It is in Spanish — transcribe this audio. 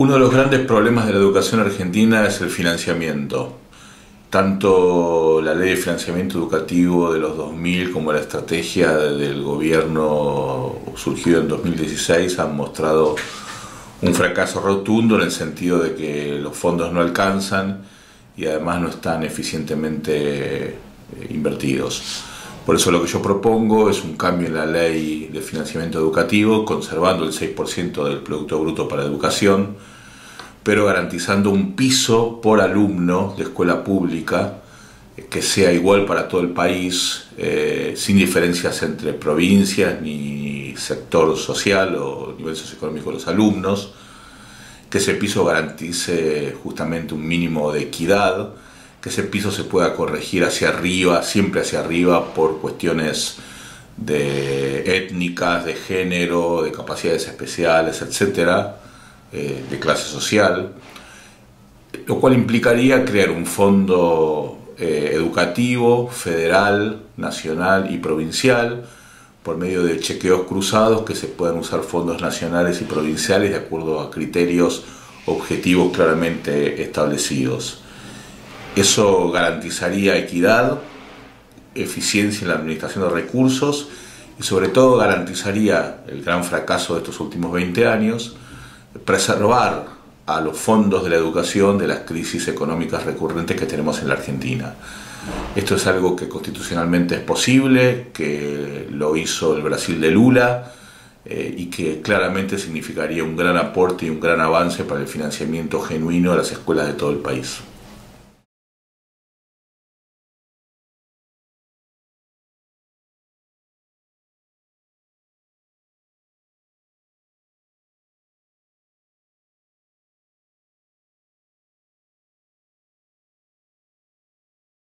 Uno de los grandes problemas de la educación argentina es el financiamiento. Tanto la ley de financiamiento educativo de los 2000 como la estrategia del gobierno surgido en 2016 han mostrado un fracaso rotundo en el sentido de que los fondos no alcanzan y además no están eficientemente eh, invertidos. Por eso lo que yo propongo es un cambio en la ley de financiamiento educativo, conservando el 6% del Producto Bruto para educación, pero garantizando un piso por alumno de escuela pública eh, que sea igual para todo el país, eh, sin diferencias entre provincias ni sector social o nivel socioeconómico de los alumnos, que ese piso garantice justamente un mínimo de equidad, que ese piso se pueda corregir hacia arriba, siempre hacia arriba, por cuestiones de étnicas, de género, de capacidades especiales, etcétera, eh, de clase social, lo cual implicaría crear un fondo eh, educativo, federal, nacional y provincial, por medio de chequeos cruzados que se puedan usar fondos nacionales y provinciales de acuerdo a criterios objetivos claramente establecidos. Eso garantizaría equidad, eficiencia en la administración de recursos y sobre todo garantizaría el gran fracaso de estos últimos 20 años, preservar a los fondos de la educación de las crisis económicas recurrentes que tenemos en la Argentina. Esto es algo que constitucionalmente es posible, que lo hizo el Brasil de Lula eh, y que claramente significaría un gran aporte y un gran avance para el financiamiento genuino a las escuelas de todo el país.